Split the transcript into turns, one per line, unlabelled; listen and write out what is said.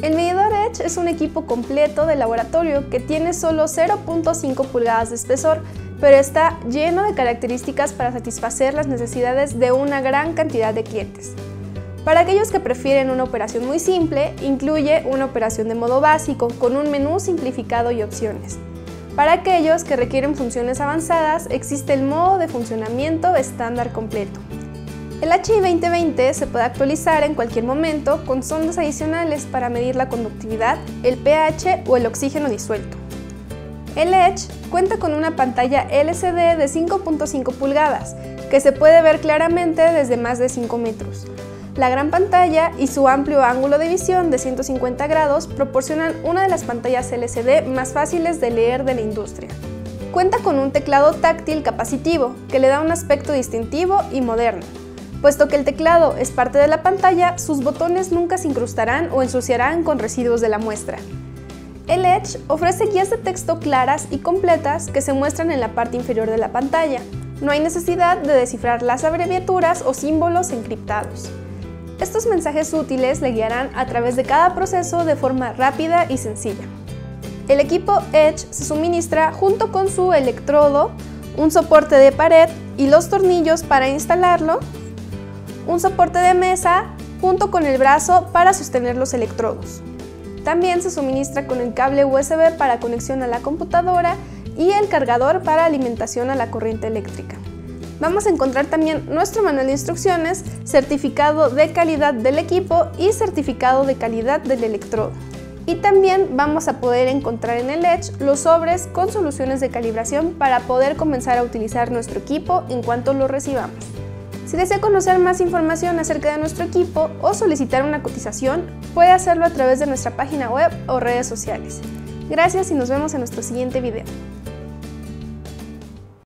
El medidor Edge es un equipo completo de laboratorio que tiene solo 0.5 pulgadas de espesor, pero está lleno de características para satisfacer las necesidades de una gran cantidad de clientes. Para aquellos que prefieren una operación muy simple, incluye una operación de modo básico con un menú simplificado y opciones. Para aquellos que requieren funciones avanzadas, existe el modo de funcionamiento estándar completo. El HI 2020 se puede actualizar en cualquier momento con sondas adicionales para medir la conductividad, el pH o el oxígeno disuelto. El Edge cuenta con una pantalla LCD de 5.5 pulgadas, que se puede ver claramente desde más de 5 metros. La gran pantalla y su amplio ángulo de visión de 150 grados proporcionan una de las pantallas LCD más fáciles de leer de la industria. Cuenta con un teclado táctil capacitivo que le da un aspecto distintivo y moderno. Puesto que el teclado es parte de la pantalla, sus botones nunca se incrustarán o ensuciarán con residuos de la muestra. El Edge ofrece guías de texto claras y completas que se muestran en la parte inferior de la pantalla. No hay necesidad de descifrar las abreviaturas o símbolos encriptados. Estos mensajes útiles le guiarán a través de cada proceso de forma rápida y sencilla. El equipo Edge se suministra junto con su electrodo, un soporte de pared y los tornillos para instalarlo, un soporte de mesa junto con el brazo para sostener los electrodos. También se suministra con el cable USB para conexión a la computadora y el cargador para alimentación a la corriente eléctrica vamos a encontrar también nuestro manual de instrucciones, certificado de calidad del equipo y certificado de calidad del electrodo. Y también vamos a poder encontrar en el Edge los sobres con soluciones de calibración para poder comenzar a utilizar nuestro equipo en cuanto lo recibamos. Si desea conocer más información acerca de nuestro equipo o solicitar una cotización, puede hacerlo a través de nuestra página web o redes sociales. Gracias y nos vemos en nuestro siguiente video.